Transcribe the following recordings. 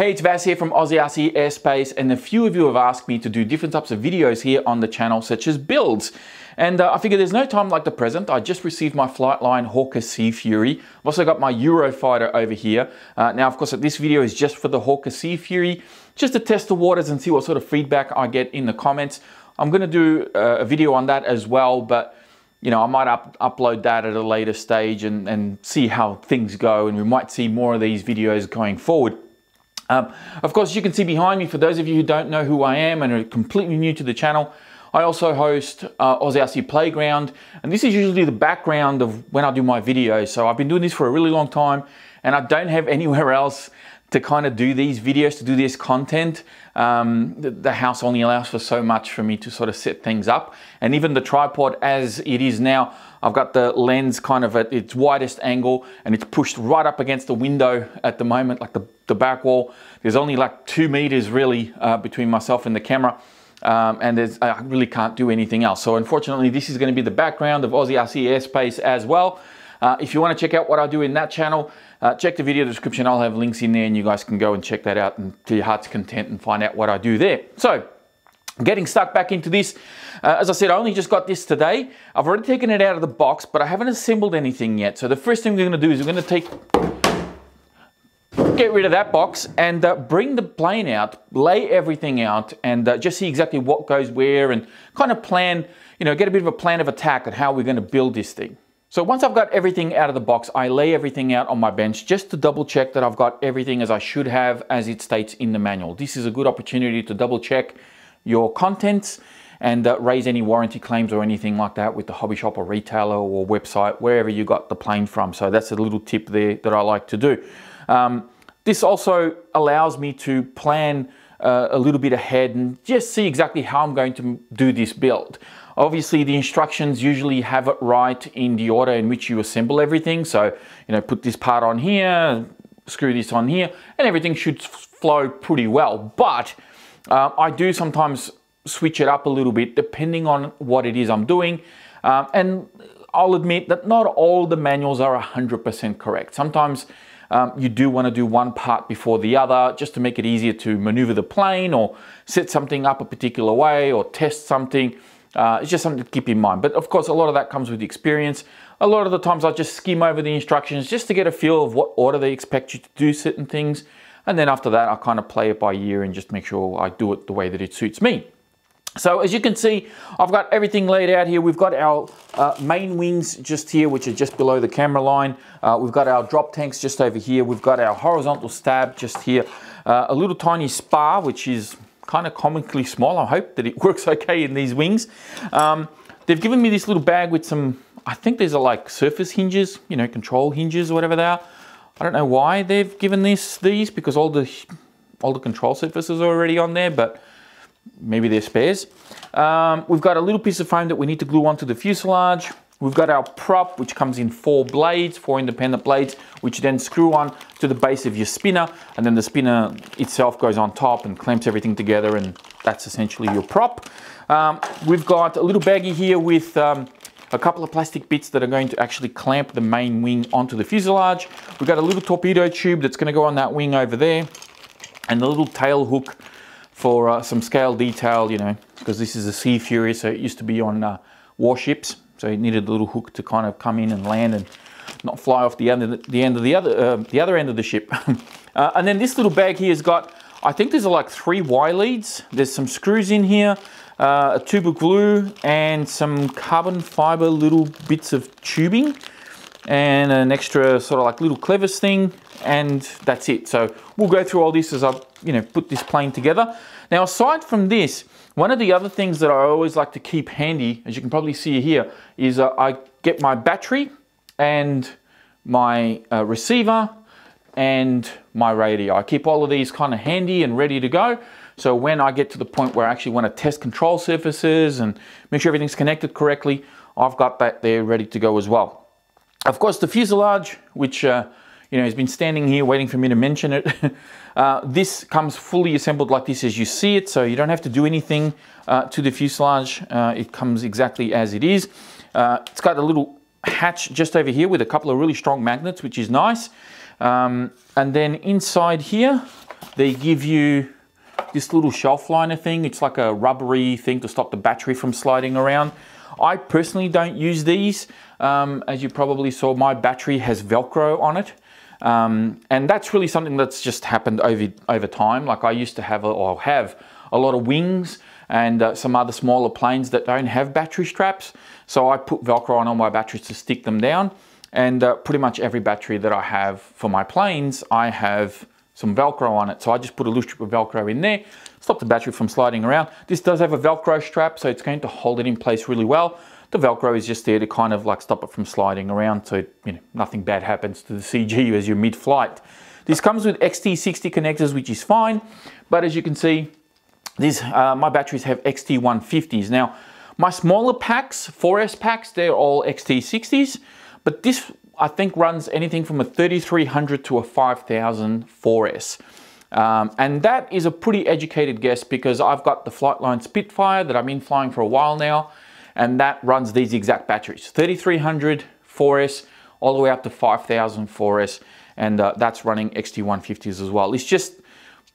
Hey, it's Vas here from Aussie RC Airspace, and a few of you have asked me to do different types of videos here on the channel, such as builds. And uh, I figure there's no time like the present. I just received my Flightline Hawker Sea Fury. I've also got my Eurofighter over here. Uh, now, of course, this video is just for the Hawker Sea Fury, just to test the waters and see what sort of feedback I get in the comments. I'm gonna do uh, a video on that as well, but you know, I might up, upload that at a later stage and, and see how things go, and we might see more of these videos going forward. Um, of course, you can see behind me, for those of you who don't know who I am and are completely new to the channel, I also host uh, Aussie Playground, and this is usually the background of when I do my videos. So I've been doing this for a really long time, and I don't have anywhere else to kind of do these videos, to do this content. Um, the, the, house only allows for so much for me to sort of set things up. And even the tripod as it is now, I've got the lens kind of at its widest angle and it's pushed right up against the window at the moment, like the, the back wall. There's only like two meters really uh, between myself and the camera. Um, and there's I really can't do anything else. So unfortunately, this is going to be the background of Aussie RC Airspace as well. Uh, if you want to check out what I do in that channel, uh, check the video description. I'll have links in there and you guys can go and check that out and to your heart's content and find out what I do there. So getting stuck back into this. Uh, as I said, I only just got this today. I've already taken it out of the box, but I haven't assembled anything yet. So the first thing we're gonna do is we're gonna take, get rid of that box and uh, bring the plane out, lay everything out and uh, just see exactly what goes where and kind of plan, you know, get a bit of a plan of attack on how we're gonna build this thing. So once I've got everything out of the box, I lay everything out on my bench just to double check that I've got everything as I should have as it states in the manual. This is a good opportunity to double check your contents and uh, raise any warranty claims or anything like that with the hobby shop or retailer or website, wherever you got the plane from. So that's a little tip there that I like to do. Um, this also allows me to plan uh, a little bit ahead and just see exactly how I'm going to do this build. Obviously, the instructions usually have it right in the order in which you assemble everything. So, you know, put this part on here, screw this on here, and everything should flow pretty well. But uh, I do sometimes switch it up a little bit depending on what it is I'm doing. Um, and I'll admit that not all the manuals are 100% correct. Sometimes um, you do want to do one part before the other just to make it easier to maneuver the plane or set something up a particular way or test something. Uh, it's just something to keep in mind. But of course, a lot of that comes with experience. A lot of the times I just skim over the instructions just to get a feel of what order they expect you to do certain things. And then after that, I kind of play it by ear and just make sure I do it the way that it suits me. So as you can see, I've got everything laid out here. We've got our uh, main wings just here, which are just below the camera line. Uh, we've got our drop tanks just over here. We've got our horizontal stab just here. Uh, a little tiny spar, which is kind of comically small. I hope that it works okay in these wings. Um, they've given me this little bag with some, I think these are like surface hinges, you know, control hinges or whatever they are. I don't know why they've given this these because all the all the control surfaces are already on there, but maybe they're spares. Um, we've got a little piece of foam that we need to glue onto the fuselage. We've got our prop, which comes in four blades, four independent blades, which then screw on to the base of your spinner, and then the spinner itself goes on top and clamps everything together, and that's essentially your prop. Um, we've got a little baggie here with um, a couple of plastic bits that are going to actually clamp the main wing onto the fuselage. We've got a little torpedo tube that's going to go on that wing over there, and a little tail hook for uh, some scale detail, you know, because this is a Sea Fury, so it used to be on uh, warships. So it needed a little hook to kind of come in and land and not fly off the end of the, the end of the other uh, the other end of the ship. uh, and then this little bag here has got, I think there's like three Y leads. There's some screws in here, uh, a tube of glue, and some carbon fiber little bits of tubing, and an extra sort of like little clevis thing, and that's it. So we'll go through all this as I you know put this plane together. Now aside from this, one of the other things that I always like to keep handy, as you can probably see here, is uh, I get my battery and my uh, receiver and my radio. I keep all of these kind of handy and ready to go. So when I get to the point where I actually want to test control surfaces and make sure everything's connected correctly, I've got that there ready to go as well. Of course, the fuselage, which uh, you know, has been standing here waiting for me to mention it. uh, this comes fully assembled like this as you see it, so you don't have to do anything uh, to the fuselage. Uh, it comes exactly as it is. Uh, it's got a little hatch just over here with a couple of really strong magnets, which is nice. Um, and then inside here, they give you this little shelf liner thing. It's like a rubbery thing to stop the battery from sliding around. I personally don't use these. Um, as you probably saw, my battery has Velcro on it. Um, and that's really something that's just happened over, over time. Like I used to have, or have, a lot of wings and uh, some other smaller planes that don't have battery straps. So I put Velcro on all my batteries to stick them down. And uh, pretty much every battery that I have for my planes, I have some Velcro on it. So I just put a loose strip of Velcro in there, stop the battery from sliding around. This does have a Velcro strap, so it's going to hold it in place really well. The Velcro is just there to kind of like stop it from sliding around so you know, nothing bad happens to the CG as you're mid-flight. This comes with XT60 connectors, which is fine, but as you can see, these uh, my batteries have XT150s. Now, my smaller packs, 4S packs, they're all XT60s, but this I think runs anything from a 3300 to a 5000 4S. Um, and that is a pretty educated guess because I've got the Flightline Spitfire that I've been flying for a while now, and that runs these exact batteries 3300 4S all the way up to 5000 4S, and uh, that's running XT150s as well. It's just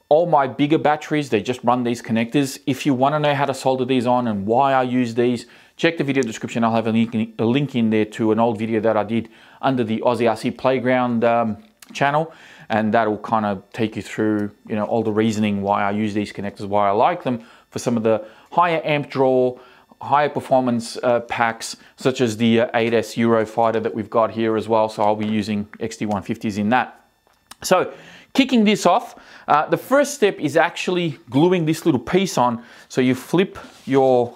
all my bigger batteries, they just run these connectors. If you want to know how to solder these on and why I use these, check the video description. I'll have a link, a link in there to an old video that I did under the Aussie RC Playground um, channel. And that'll kind of take you through, you know, all the reasoning why I use these connectors, why I like them for some of the higher amp draw, higher performance uh, packs, such as the uh, 8S Eurofighter that we've got here as well. So I'll be using XT150s in that. So kicking this off, uh, the first step is actually gluing this little piece on. So you flip your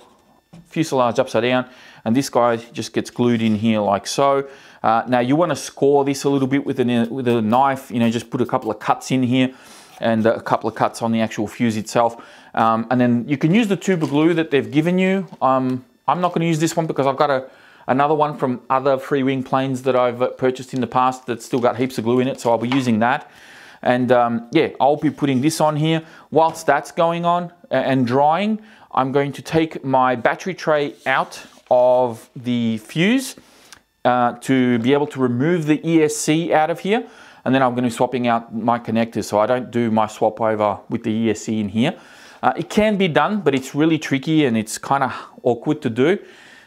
fuselage upside down and this guy just gets glued in here like so. Uh, now you want to score this a little bit with a, with a knife, you know, just put a couple of cuts in here and a couple of cuts on the actual fuse itself. Um, and then you can use the tube of glue that they've given you. Um, I'm not going to use this one because I've got a, another one from other Freewing planes that I've purchased in the past that's still got heaps of glue in it, so I'll be using that. And um, yeah, I'll be putting this on here. Whilst that's going on and drying, I'm going to take my battery tray out of the fuse uh, to be able to remove the ESC out of here. And then I'm going to be swapping out my connectors so I don't do my swap over with the ESC in here. Uh, it can be done, but it's really tricky and it's kind of awkward to do.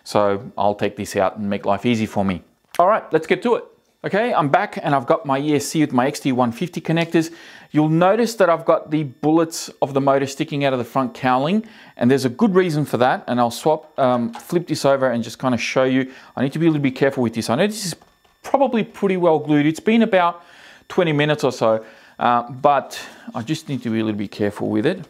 So I'll take this out and make life easy for me. All right, let's get to it. Okay, I'm back and I've got my ESC with my XT150 connectors. You'll notice that I've got the bullets of the motor sticking out of the front cowling and there's a good reason for that and I'll swap, um, flip this over and just kind of show you. I need to be a little bit careful with this. I know this is probably pretty well glued. It's been about 20 minutes or so, uh, but I just need to be a little bit careful with it.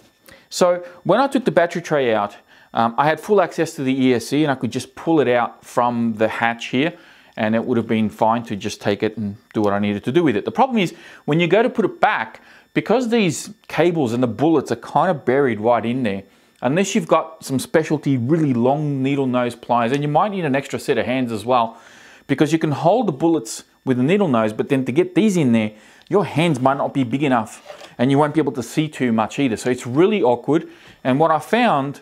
So when I took the battery tray out, um, I had full access to the ESC and I could just pull it out from the hatch here and it would have been fine to just take it and do what I needed to do with it. The problem is when you go to put it back, because these cables and the bullets are kind of buried right in there, unless you've got some specialty really long needle nose pliers, and you might need an extra set of hands as well, because you can hold the bullets with the needle nose, but then to get these in there, your hands might not be big enough and you won't be able to see too much either. So it's really awkward. And what I found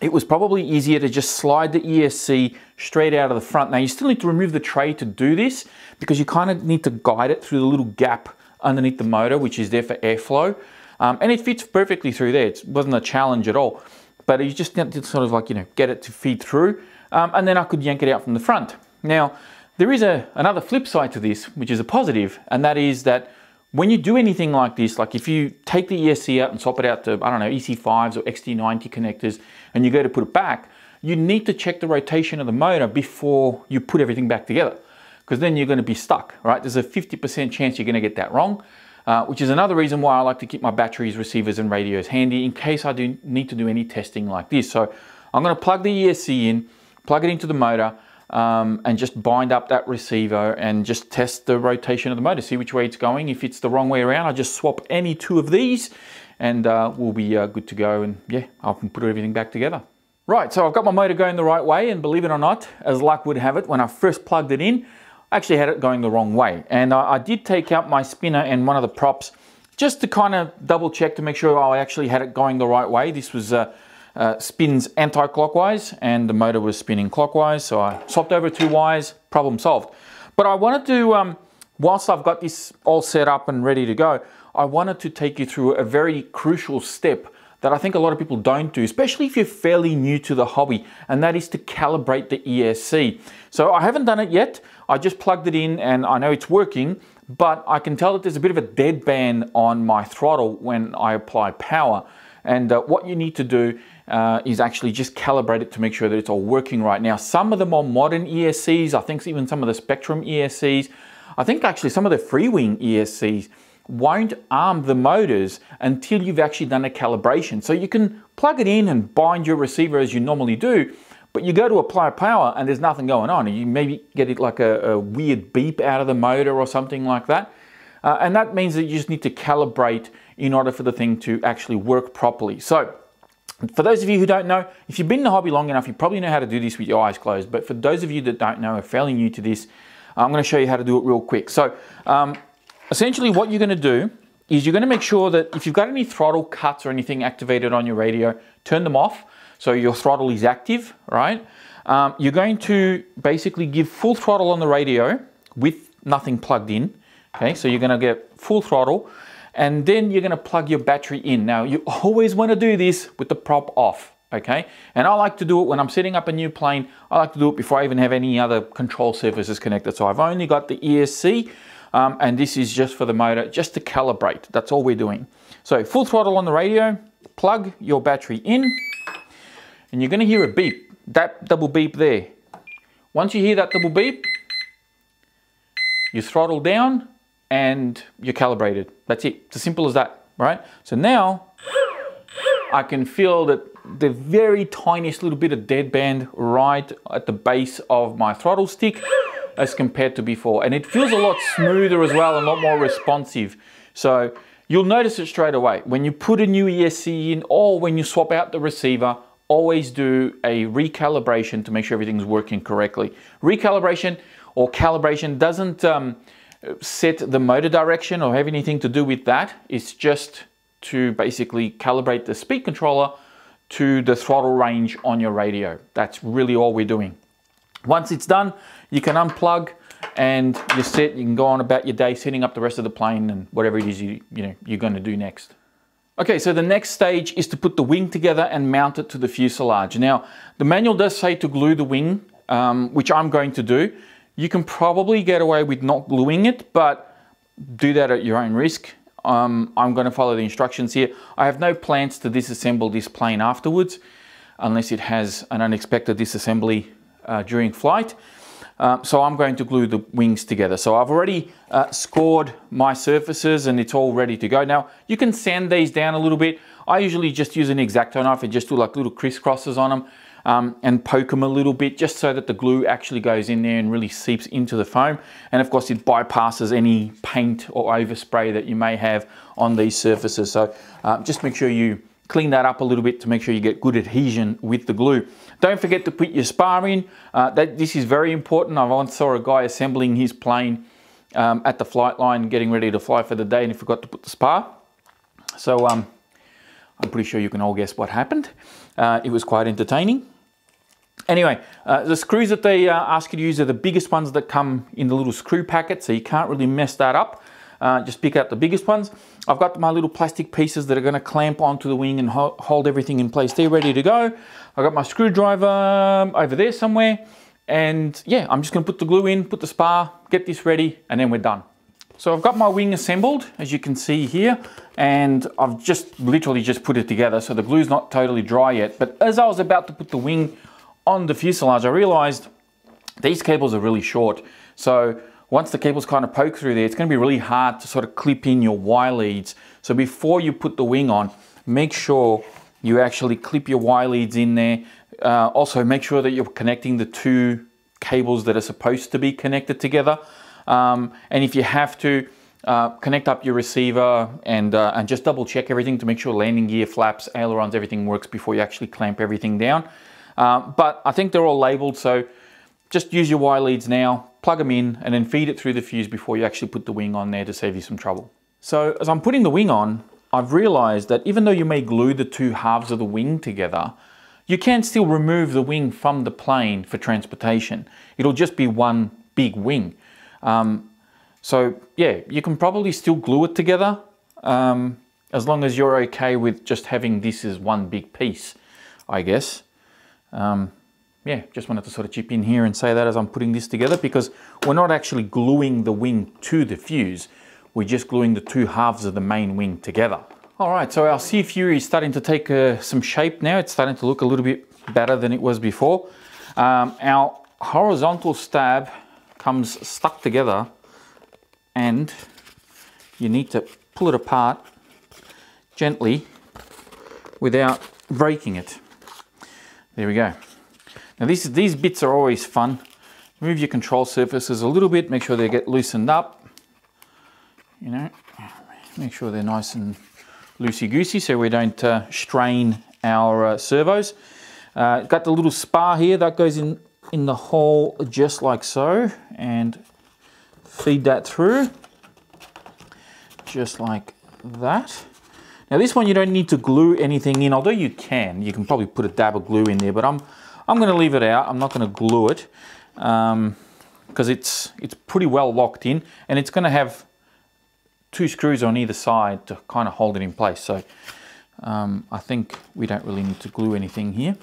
it was probably easier to just slide the ESC straight out of the front. Now you still need to remove the tray to do this because you kind of need to guide it through the little gap underneath the motor, which is there for airflow. Um, and it fits perfectly through there. It wasn't a challenge at all. But you just need to sort of like, you know, get it to feed through. Um, and then I could yank it out from the front. Now, there is a, another flip side to this, which is a positive, and that is that when you do anything like this, like if you take the ESC out and swap it out to, I don't know, EC5s or XT90 connectors, and you go to put it back, you need to check the rotation of the motor before you put everything back together, because then you're going to be stuck, right? There's a 50% chance you're going to get that wrong, uh, which is another reason why I like to keep my batteries, receivers, and radios handy in case I do need to do any testing like this. So I'm going to plug the ESC in, plug it into the motor, um, and just bind up that receiver and just test the rotation of the motor, see which way it's going. If it's the wrong way around, I just swap any two of these and uh, we'll be uh, good to go. And yeah, I can put everything back together. Right, so I've got my motor going the right way and believe it or not, as luck would have it, when I first plugged it in, I actually had it going the wrong way. And I, I did take out my spinner and one of the props just to kind of double check to make sure I actually had it going the right way. This was uh, uh, spins anti-clockwise and the motor was spinning clockwise. So I swapped over two wires, problem solved. But I wanted to, um, whilst I've got this all set up and ready to go, I wanted to take you through a very crucial step that I think a lot of people don't do, especially if you're fairly new to the hobby, and that is to calibrate the ESC. So I haven't done it yet. I just plugged it in and I know it's working, but I can tell that there's a bit of a dead band on my throttle when I apply power. And uh, what you need to do uh, is actually just calibrate it to make sure that it's all working right. Now, some of the more modern ESCs, I think even some of the Spektrum ESCs, I think actually some of the Freewing ESCs won't arm the motors until you've actually done a calibration. So you can plug it in and bind your receiver as you normally do, but you go to apply power and there's nothing going on. You maybe get it like a, a weird beep out of the motor or something like that. Uh, and that means that you just need to calibrate in order for the thing to actually work properly. So for those of you who don't know, if you've been in the hobby long enough, you probably know how to do this with your eyes closed. But for those of you that don't know, are fairly new to this, I'm going to show you how to do it real quick. So um, essentially what you're going to do is you're going to make sure that if you've got any throttle cuts or anything activated on your radio, turn them off. So your throttle is active, right? Um, you're going to basically give full throttle on the radio with nothing plugged in. Okay, so you're gonna get full throttle and then you're gonna plug your battery in. Now you always wanna do this with the prop off, okay? And I like to do it when I'm setting up a new plane. I like to do it before I even have any other control surfaces connected. So I've only got the ESC um, and this is just for the motor, just to calibrate. That's all we're doing. So full throttle on the radio, plug your battery in, and you're to hear a beep, that double beep there. Once you hear that double beep, you throttle down and you're calibrated. That's it. It's as simple as that, right? So now I can feel that the very tiniest little bit of deadband right at the base of my throttle stick as compared to before. And it feels a lot smoother as well, and a lot more responsive. So you'll notice it straight away. When you put a new ESC in or when you swap out the receiver, always do a recalibration to make sure everything's working correctly. Recalibration or calibration doesn't um, set the motor direction or have anything to do with that. It's just to basically calibrate the speed controller to the throttle range on your radio. That's really all we're doing. Once it's done, you can unplug and you're set. You can go on about your day setting up the rest of the plane and whatever it is you, you know, you're going to do next. Okay, so the next stage is to put the wing together and mount it to the fuselage. Now, the manual does say to glue the wing, um, which I'm going to do. You can probably get away with not gluing it, but do that at your own risk. Um, I'm going to follow the instructions here. I have no plans to disassemble this plane afterwards, unless it has an unexpected disassembly uh, during flight. Um, so I'm going to glue the wings together. So I've already uh, scored my surfaces and it's all ready to go. Now you can sand these down a little bit. I usually just use an X-Acto knife and just do like little crisscrosses on them um, and poke them a little bit just so that the glue actually goes in there and really seeps into the foam. And of course it bypasses any paint or overspray that you may have on these surfaces. So uh, just make sure you clean that up a little bit to make sure you get good adhesion with the glue. Don't forget to put your spar in. Uh, that, this is very important. I once saw a guy assembling his plane um, at the flight line, getting ready to fly for the day, and he forgot to put the spar. So um, I'm pretty sure you can all guess what happened. Uh, it was quite entertaining. Anyway, uh, the screws that they uh, ask you to use are the biggest ones that come in the little screw packet, so you can't really mess that up. Uh, just pick out the biggest ones. I've got my little plastic pieces that are going to clamp onto the wing and ho hold everything in place. They're ready to go. I've got my screwdriver um, over there somewhere. And yeah, I'm just going to put the glue in, put the spar, get this ready, and then we're done. So I've got my wing assembled, as you can see here, and I've just literally just put it together. So the glue's not totally dry yet. But as I was about to put the wing on the fuselage, I realized these cables are really short. So once the cables kind of poke through there, it's going to be really hard to sort of clip in your Y leads. So before you put the wing on, make sure you actually clip your Y leads in there. Uh, also, make sure that you're connecting the two cables that are supposed to be connected together. Um, and if you have to, uh, connect up your receiver and, uh, and just double check everything to make sure landing gear, flaps, ailerons, everything works before you actually clamp everything down. Uh, but I think they're all labeled, so just use your Y leads now, plug them in, and then feed it through the fuse before you actually put the wing on there to save you some trouble. So as I'm putting the wing on, I've realized that even though you may glue the two halves of the wing together, you can still remove the wing from the plane for transportation. It'll just be one big wing. Um, so yeah, you can probably still glue it together um, as long as you're okay with just having this as one big piece, I guess. Um, yeah, just wanted to sort of chip in here and say that as I'm putting this together because we're not actually gluing the wing to the fuse. We're just gluing the two halves of the main wing together. All right, so our Sea Fury is starting to take uh, some shape now. It's starting to look a little bit better than it was before. Um, our horizontal stab comes stuck together and you need to pull it apart gently without breaking it. There we go. Now these, these bits are always fun. Move your control surfaces a little bit, make sure they get loosened up. You know, make sure they're nice and loosey-goosey so we don't uh, strain our uh, servos. Uh, got the little spar here that goes in, in the hole just like so and feed that through just like that. Now this one you don't need to glue anything in, although you can. You can probably put a dab of glue in there, but I'm I'm going to leave it out. I'm not going to glue it because um, it's it's pretty well locked in, and it's going to have two screws on either side to kind of hold it in place. So um, I think we don't really need to glue anything here.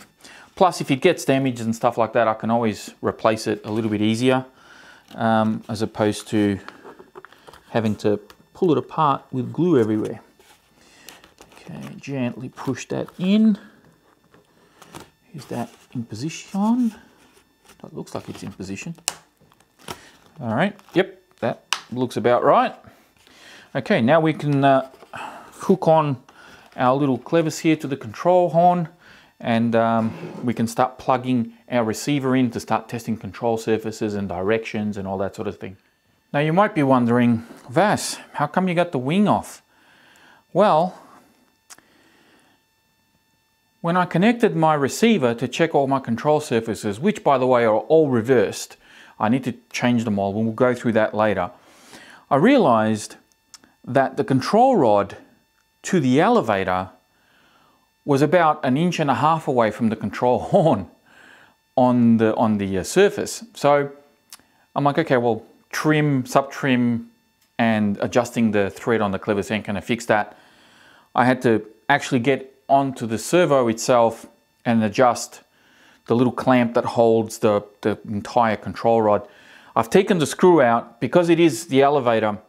Plus, if it gets damaged and stuff like that, I can always replace it a little bit easier um, as opposed to having to pull it apart with glue everywhere. Okay, gently push that in. Is that in position? That looks like it's in position. All right, yep, that looks about right. Okay, now we can uh, hook on our little clevis here to the control horn and um, we can start plugging our receiver in to start testing control surfaces and directions and all that sort of thing. Now you might be wondering, Vas, how come you got the wing off? Well, when I connected my receiver to check all my control surfaces, which by the way are all reversed, I need to change them all, we'll go through that later. I realized that the control rod to the elevator was about an inch and a half away from the control horn on the, on the uh, surface. So I'm like, okay, well, trim, sub-trim, and adjusting the thread on the clevis ain't gonna fix that. I had to actually get onto the servo itself and adjust the little clamp that holds the, the entire control rod. I've taken the screw out because it is the elevator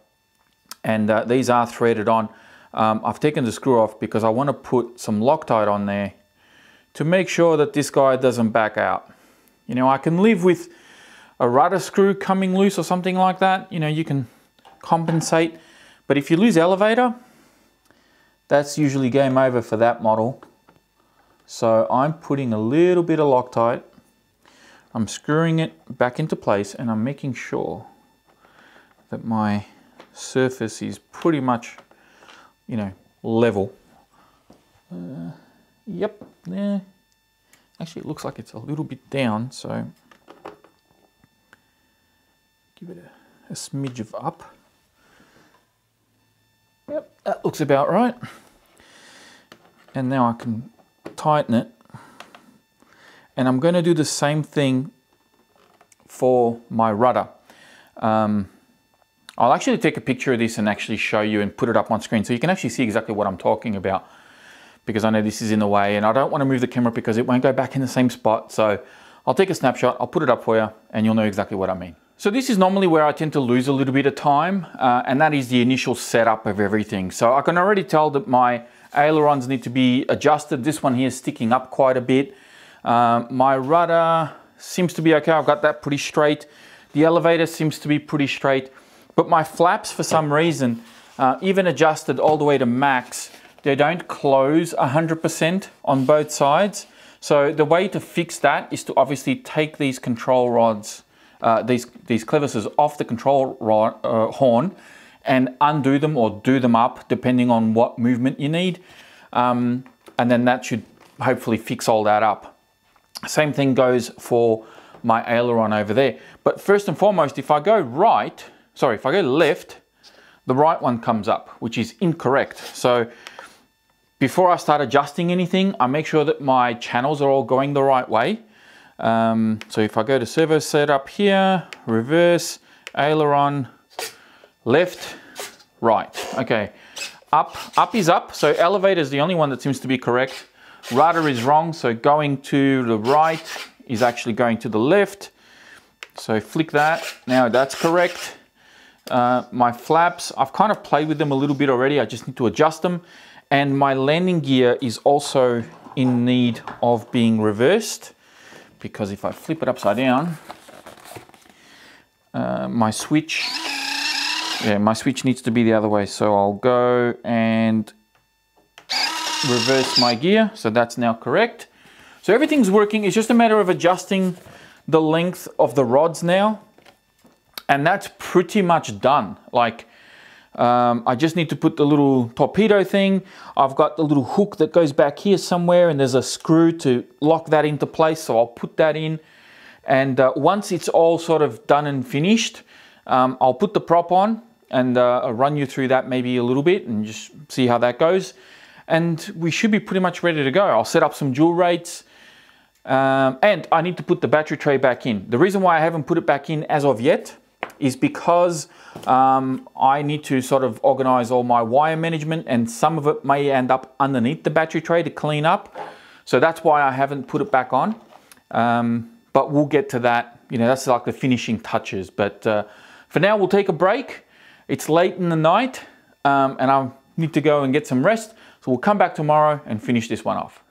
and uh, these are threaded on. Um, I've taken the screw off because I want to put some Loctite on there to make sure that this guy doesn't back out. You know, I can live with a rudder screw coming loose or something like that. You know, you can compensate. But if you lose elevator, that's usually game over for that model. So I'm putting a little bit of Loctite. I'm screwing it back into place and I'm making sure that my surface is pretty much, you know, level. Uh, yep, there. Actually, it looks like it's a little bit down, so give it a, a smidge of up. Yep, that looks about right. And now I can tighten it. And I'm going to do the same thing for my rudder. Um, I'll actually take a picture of this and actually show you and put it up on screen so you can actually see exactly what I'm talking about because I know this is in the way and I don't want to move the camera because it won't go back in the same spot. So I'll take a snapshot, I'll put it up for you and you'll know exactly what I mean. So this is normally where I tend to lose a little bit of time, uh, and that is the initial setup of everything. So I can already tell that my ailerons need to be adjusted. This one here is sticking up quite a bit. Um, my rudder seems to be okay. I've got that pretty straight. The elevator seems to be pretty straight. But my flaps, for some reason, uh, even adjusted all the way to max, they don't close 100% on both sides. So the way to fix that is to obviously take these control rods uh, these, these clevises off the control rod, uh, horn and undo them or do them up depending on what movement you need. Um, and then that should hopefully fix all that up. Same thing goes for my aileron over there. But first and foremost, if I go right, sorry, if I go left, the right one comes up, which is incorrect. So before I start adjusting anything, I make sure that my channels are all going the right way. Um, so if I go to servo setup here, reverse, aileron, left, right. Okay, up, up is up. So elevator is the only one that seems to be correct. Rudder is wrong. So going to the right is actually going to the left. So flick that. Now that's correct. Uh, my flaps, I've kind of played with them a little bit already. I just need to adjust them. And my landing gear is also in need of being reversed because if I flip it upside down, uh, my switch, yeah, my switch needs to be the other way. So I'll go and reverse my gear. So that's now correct. So everything's working. It's just a matter of adjusting the length of the rods now. And that's pretty much done. Like, um, I just need to put the little torpedo thing. I've got the little hook that goes back here somewhere and there's a screw to lock that into place. So I'll put that in. And uh, once it's all sort of done and finished, um, I'll put the prop on and uh, run you through that maybe a little bit and just see how that goes. And we should be pretty much ready to go. I'll set up some dual rates um, and I need to put the battery tray back in. The reason why I haven't put it back in as of yet is because um, I need to sort of organize all my wire management and some of it may end up underneath the battery tray to clean up. So that's why I haven't put it back on. Um, but we'll get to that. You know, that's like the finishing touches. But uh, for now, we'll take a break. It's late in the night um, and I need to go and get some rest. So we'll come back tomorrow and finish this one off.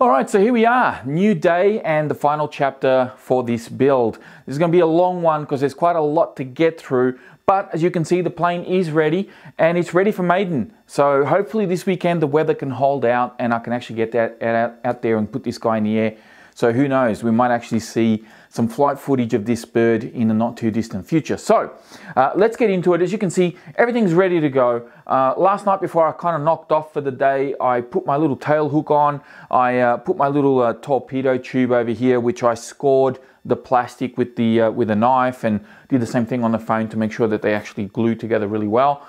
All right, so here we are, new day and the final chapter for this build. This is gonna be a long one because there's quite a lot to get through, but as you can see, the plane is ready and it's ready for maiden. So hopefully this weekend the weather can hold out and I can actually get that out, out there and put this guy in the air. So who knows, we might actually see some flight footage of this bird in the not too distant future. So uh, let's get into it. As you can see, everything's ready to go. Uh, last night before I kind of knocked off for the day, I put my little tail hook on. I uh, put my little uh, torpedo tube over here, which I scored the plastic with the uh, with a knife and did the same thing on the phone to make sure that they actually glue together really well.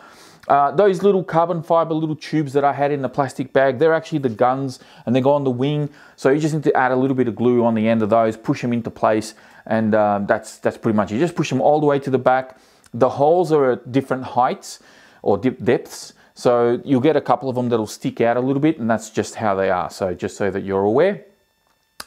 Uh, those little carbon fiber little tubes that I had in the plastic bag, they're actually the guns and they go on the wing. So you just need to add a little bit of glue on the end of those, push them into place, and um, that's, that's pretty much it. Just push them all the way to the back. The holes are at different heights or depths. So you'll get a couple of them that'll stick out a little bit and that's just how they are. So just so that you're aware.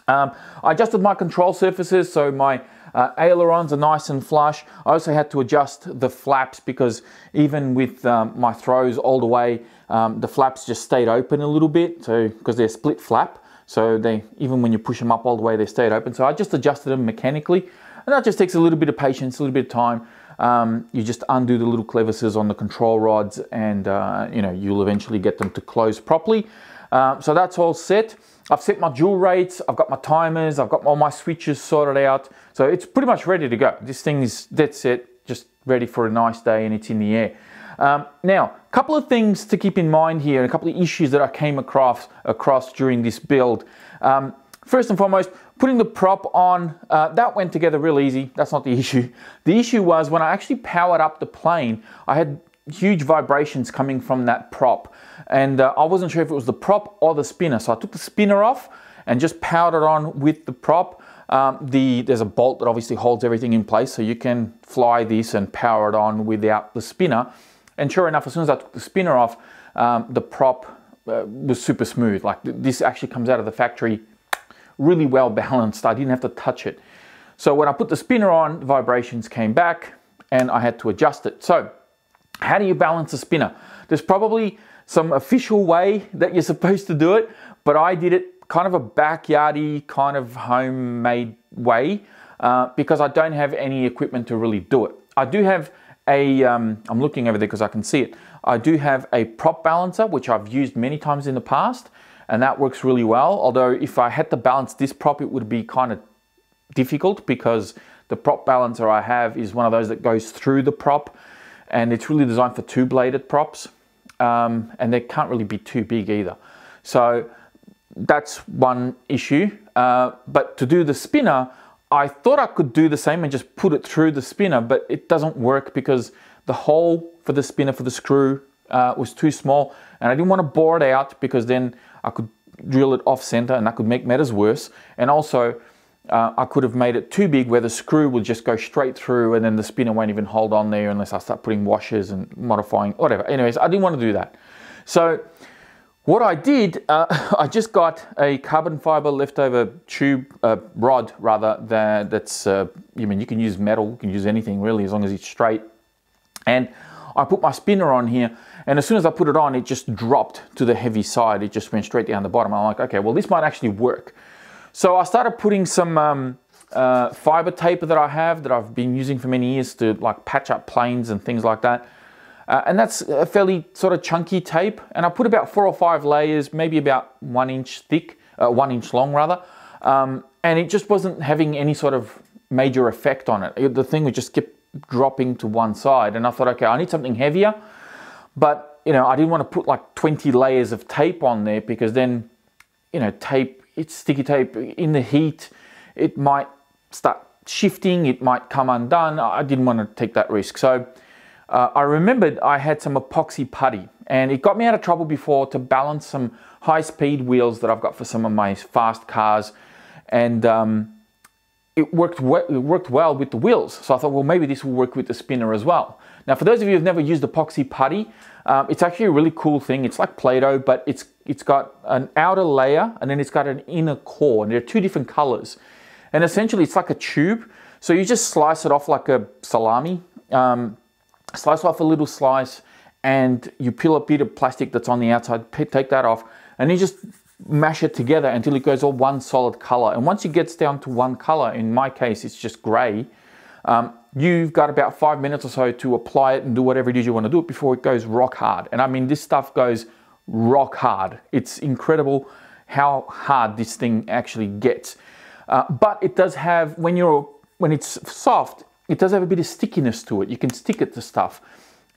Um, I adjusted my control surfaces. So my uh, ailerons are nice and flush. I also had to adjust the flaps because even with um, my throws all the way, um, the flaps just stayed open a little bit. So because they're split flap, so they even when you push them up all the way, they stayed open. So I just adjusted them mechanically, and that just takes a little bit of patience, a little bit of time. Um, you just undo the little clevises on the control rods, and uh, you know you'll eventually get them to close properly. Uh, so that's all set. I've set my dual rates, I've got my timers, I've got all my switches sorted out. So it's pretty much ready to go. This thing is dead set, just ready for a nice day and it's in the air. Um, now, a couple of things to keep in mind here, and a couple of issues that I came across, across during this build. Um, first and foremost, putting the prop on, uh, that went together real easy. That's not the issue. The issue was when I actually powered up the plane, I had huge vibrations coming from that prop and uh, I wasn't sure if it was the prop or the spinner. So I took the spinner off and just powered it on with the prop. Um, the, there's a bolt that obviously holds everything in place so you can fly this and power it on without the spinner. And sure enough, as soon as I took the spinner off, um, the prop uh, was super smooth. Like this actually comes out of the factory really well balanced. I didn't have to touch it. So when I put the spinner on, the vibrations came back and I had to adjust it. So how do you balance a spinner? There's probably some official way that you're supposed to do it, but I did it kind of a backyardy, kind of homemade way uh, because I don't have any equipment to really do it. I do have a. um, looking over there because I can see it. I do have a prop balancer, which I've used many times in the past, and that works really well. Although if I had to balance this prop, it would be kind of difficult because the prop balancer I have is one of those that goes through the prop and it's really designed for two bladed props um, and they can't really be too big either. So that's one issue. Uh, but to do the spinner, I thought I could do the same and just put it through the spinner, but it doesn't work because the hole for the spinner for the screw uh, was too small and I didn't want to bore it out because then I could drill it off center and that could make matters worse. And also uh, I could have made it too big where the screw will just go straight through and then the spinner won't even hold on there unless I start putting washers and modifying, whatever. Anyways, I didn't want to do that. So what I did, uh, I just got a carbon fiber leftover tube uh, rod rather that that's, uh, you mean you can use metal, you can use anything really as long as it's straight. And I put my spinner on here and as soon as I put it on, it just dropped to the heavy side. It just went straight down the bottom. I'm like, okay, well this might actually work. So I started putting some um, uh, fiber tape that I have that I've been using for many years to like patch up planes and things like that. Uh, and that's a fairly sort of chunky tape. And I put about four or five layers, maybe about one inch thick, uh, one inch long rather. Um, and it just wasn't having any sort of major effect on it. The thing would just keep dropping to one side. And I thought, okay, I need something heavier. But, you know, I didn't want to put like 20 layers of tape on there because then, you know, tape, it's sticky tape in the heat, it might start shifting, it might come undone. I didn't want to take that risk. So uh, I remembered I had some epoxy putty and it got me out of trouble before to balance some high speed wheels that I've got for some of my fast cars and um, it worked, it worked well with the wheels. So I thought, well, maybe this will work with the spinner as well. Now, for those of you who've never used epoxy putty, um, it's actually a really cool thing. It's like Play-Doh, but it's, it's got an outer layer and then it's got an inner core and they're two different colors. And essentially it's like a tube. So you just slice it off like a salami. Um, slice off a little slice and you peel a bit of plastic that's on the outside, take that off, and you just mash it together until it goes all one solid color. And once it gets down to one color, in my case, it's just gray, um, you've got about five minutes or so to apply it and do whatever it is you want to do it before it goes rock hard. And I mean, this stuff goes rock hard. It's incredible how hard this thing actually gets. Uh, but it does have, when you're, when it's soft, it does have a bit of stickiness to it. You can stick it to stuff.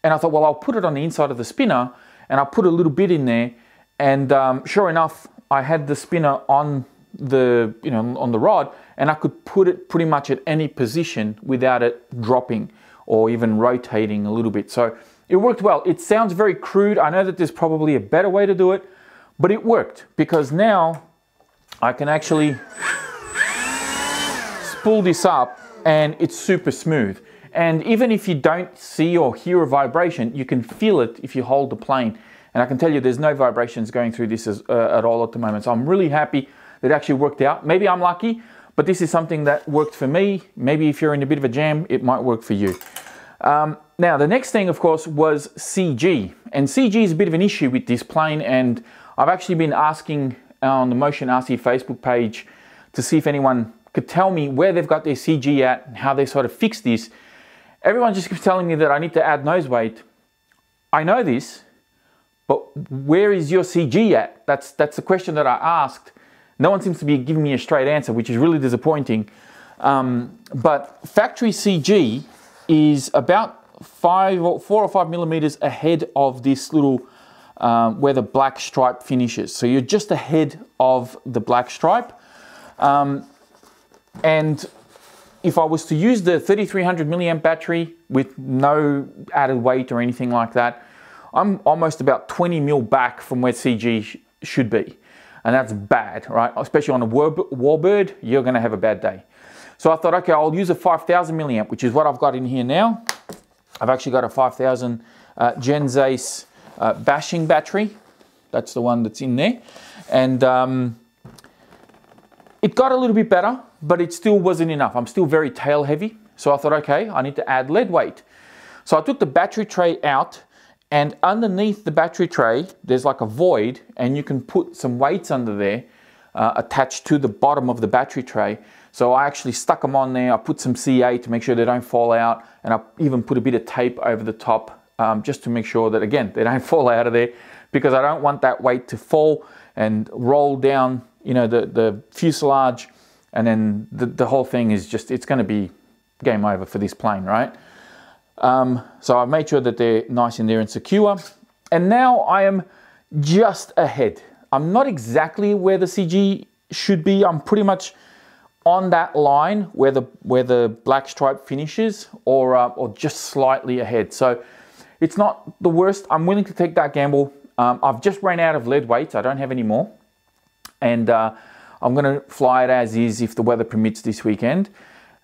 And I thought, well, I'll put it on the inside of the spinner and I'll put a little bit in there. And um, sure enough, I had the spinner on the, you know, on the rod and I could put it pretty much at any position without it dropping or even rotating a little bit. So it worked well. It sounds very crude. I know that there's probably a better way to do it, but it worked because now I can actually spool this up and it's super smooth. And even if you don't see or hear a vibration, you can feel it if you hold the plane. And I can tell you there's no vibrations going through this as, uh, at all at the moment. So I'm really happy that it actually worked out. Maybe I'm lucky, but this is something that worked for me. Maybe if you're in a bit of a jam, it might work for you. Um, now, the next thing, of course, was CG. And CG is a bit of an issue with this plane. And I've actually been asking on the Motion RC Facebook page to see if anyone could tell me where they've got their CG at and how they sort of fix this. Everyone just keeps telling me that I need to add nose weight. I know this, but where is your CG at? That's, that's the question that I asked. No one seems to be giving me a straight answer, which is really disappointing. Um, but factory CG is about five or four or five millimeters ahead of this little um, where the black stripe finishes. So you're just ahead of the black stripe. Um, and if I was to use the 3300 milliamp battery with no added weight or anything like that, I'm almost about 20 mil back from where CG sh should be. And that's bad, right? Especially on a warbird, you're gonna have a bad day. So I thought, okay, I'll use a 5000 milliamp, which is what I've got in here now. I've actually got a 5000 uh, Gens Ace uh, bashing battery. That's the one that's in there. And um, it got a little bit better but it still wasn't enough. I'm still very tail heavy. So I thought, okay, I need to add lead weight. So I took the battery tray out and underneath the battery tray, there's like a void and you can put some weights under there uh, attached to the bottom of the battery tray. So I actually stuck them on there. I put some CA to make sure they don't fall out. And I even put a bit of tape over the top um, just to make sure that, again, they don't fall out of there because I don't want that weight to fall and roll down, you know, the, the fuselage and then the, the whole thing is just, it's going to be game over for this plane, right? Um, so I've made sure that they're nice in there and secure. And now I am just ahead. I'm not exactly where the CG should be. I'm pretty much on that line where the where the black stripe finishes or uh, or just slightly ahead. So it's not the worst. I'm willing to take that gamble. Um, I've just ran out of lead weights. I don't have any more. And uh, I'm going to fly it as is if the weather permits this weekend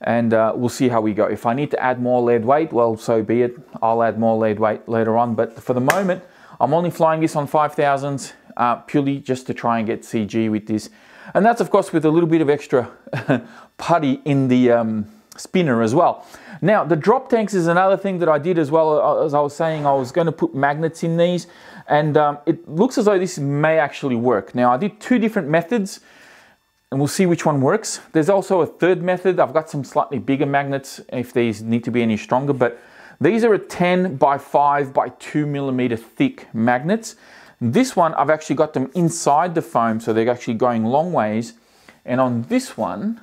and uh, we'll see how we go. If I need to add more lead weight, well, so be it. I'll add more lead weight later on. But for the moment, I'm only flying this on 5000s uh, purely just to try and get CG with this. And that's of course with a little bit of extra putty in the um, spinner as well. Now the drop tanks is another thing that I did as well. Uh, as I was saying, I was going to put magnets in these and um, it looks as though this may actually work. Now I did two different methods and we'll see which one works. There's also a third method. I've got some slightly bigger magnets if these need to be any stronger, but these are a 10 by 5 by 2 millimeter thick magnets. This one, I've actually got them inside the foam, so they're actually going long ways. And on this one,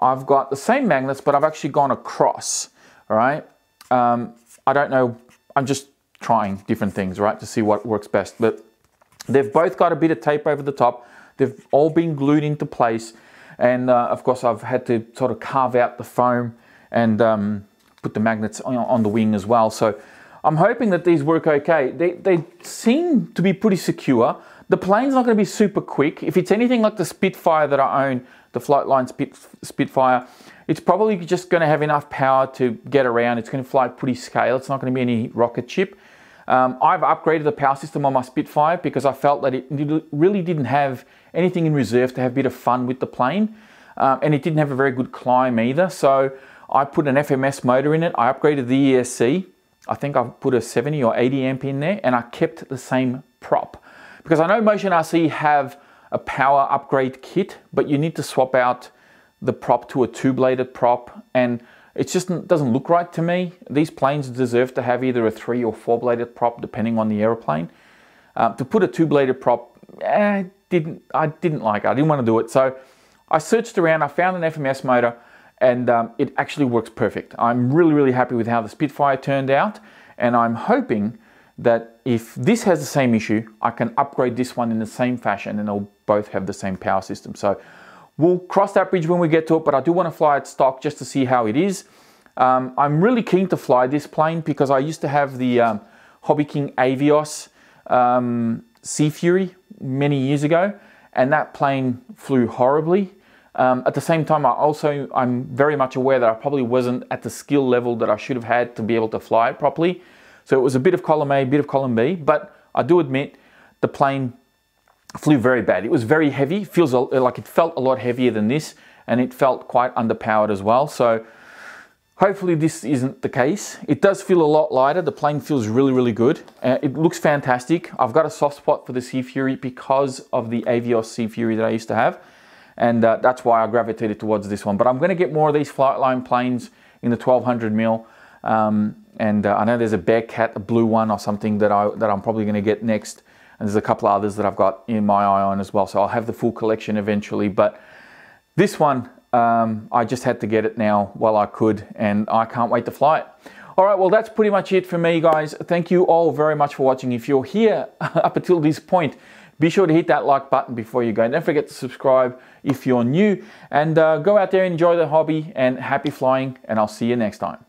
I've got the same magnets, but I've actually gone across, all right? Um, I don't know, I'm just trying different things, right, to see what works best. But they've both got a bit of tape over the top. They've all been glued into place. And uh, of course, I've had to sort of carve out the foam and um, put the magnets on, on the wing as well. So I'm hoping that these work okay. They, they seem to be pretty secure. The plane's not going to be super quick. If it's anything like the Spitfire that I own, the Flightline Spit, Spitfire, it's probably just going to have enough power to get around. It's going to fly pretty scale. It's not going to be any rocket ship. Um, I've upgraded the power system on my Spitfire because I felt that it really didn't have anything in reserve to have a bit of fun with the plane. Um, and it didn't have a very good climb either. So I put an FMS motor in it. I upgraded the ESC. I think I've put a 70 or 80 amp in there and I kept the same prop. Because I know Motion RC have a power upgrade kit, but you need to swap out the prop to a two-bladed prop and it just doesn't look right to me. These planes deserve to have either a three or four-bladed prop depending on the aeroplane. Uh, to put a two-bladed prop, eh, didn't, I didn't like it. I didn't want to do it. So I searched around, I found an FMS motor and um, it actually works perfect. I'm really, really happy with how the Spitfire turned out, and I'm hoping that if this has the same issue, I can upgrade this one in the same fashion and they'll both have the same power system. So we'll cross that bridge when we get to it, but I do want to fly it stock just to see how it is. Um, I'm really keen to fly this plane because I used to have the um, Hobby King Avios um, Sea Fury many years ago, and that plane flew horribly. Um, at the same time, I also, I'm very much aware that I probably wasn't at the skill level that I should have had to be able to fly it properly. So it was a bit of column A, a bit of column B, but I do admit the plane flew very bad. It was very heavy, feels like it felt a lot heavier than this, and it felt quite underpowered as well. So hopefully this isn't the case. It does feel a lot lighter. The plane feels really, really good. Uh, it looks fantastic. I've got a soft spot for the Sea Fury because of the Avios Sea Fury that I used to have and uh, that's why I gravitated towards this one. But I'm going to get more of these Flightline planes in the 1200 mil. Um, and uh, I know there's a Bearcat, a blue one or something that, I, that I'm probably going to get next. And there's a couple others that I've got in my eye on as well. So I'll have the full collection eventually. But this one, um, I just had to get it now while I could. And I can't wait to fly it. All right, well, that's pretty much it for me, guys. Thank you all very much for watching. If you're here up until this point, be sure to hit that like button before you go. Don't forget to subscribe if you're new and uh, go out there enjoy the hobby and happy flying and I'll see you next time.